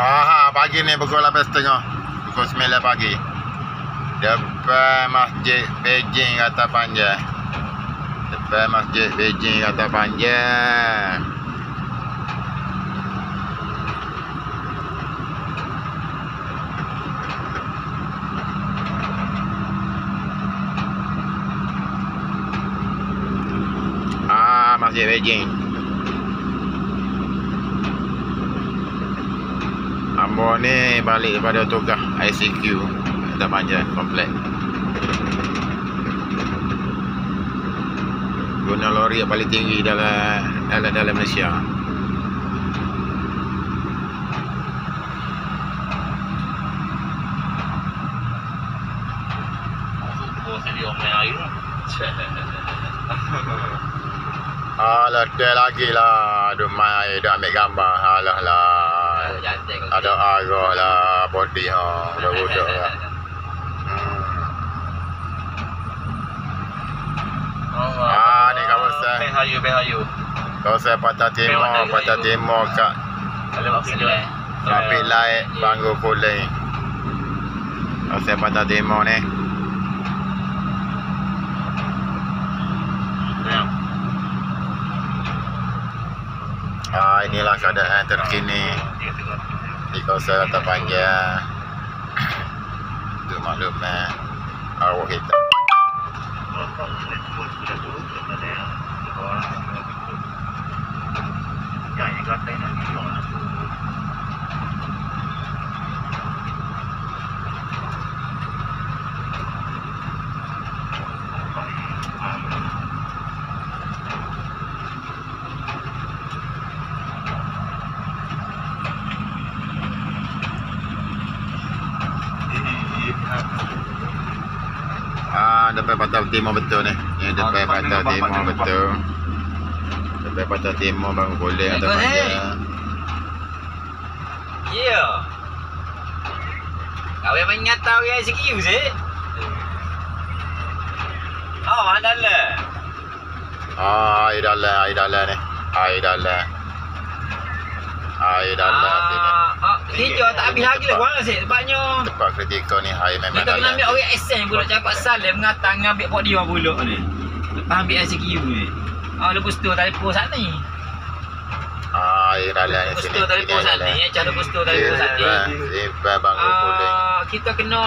Ah, pagi ni pukul 8.30. Pukul 9 pagi. Depan Masjid Beijing kata panjang. Depan Masjid Beijing kata panjang. Ah, Masjid Beijing. Ambo ni balik daripada tugas ICQ Kata panjang komplek Guna lori yang paling tinggi dalam dalam, dalam Malaysia lah. Alah dia lagi lah main air Duk ambil gambar Alah lah. Ada arah lah Body ha Budak-budak lah hmm. Ah, ni kawasan. Main hayu, main hayu. Kawasan Patah Timur Memang ada Patah. Timur kat Kalau api lain. Trafik light Bangku kuling Kawasan Patah Timur ni Ya. Ah, inilah keadaan terkini di kawasan Kota Panjang. Untuk maklumat awak kita. Orang ni semua sudah turun ke mana yang orang yang ikut. Jangan kata nak hilang lah. Ah, depan Patah Timur betul ni. Ni depan Patah Timur, betul. Depan Patah Timur Bangku kuling Kota Bagus, eh? Ya. Kau yang main ngata orang ICQ sih? Oh, mana lah? Ah, air dalam, air dalam ni. Air dalam. Air dalam sini. Ah, ah, hijau tak habis lagi lah korang sih. Sebabnya Tempat kritikal ni air memang kita kena ambil orang SN pula cepat salam mengatang ambil pot dia pula ni. Lepas ambil ICQ ni. Ah, lepas tu telefon sana ni. Ah, air dalam ni Lepas sini. tu telefon sana ni. Eh, cara lepas tu telefon sana ni. Simpan bangku kuling. Ah, kita kena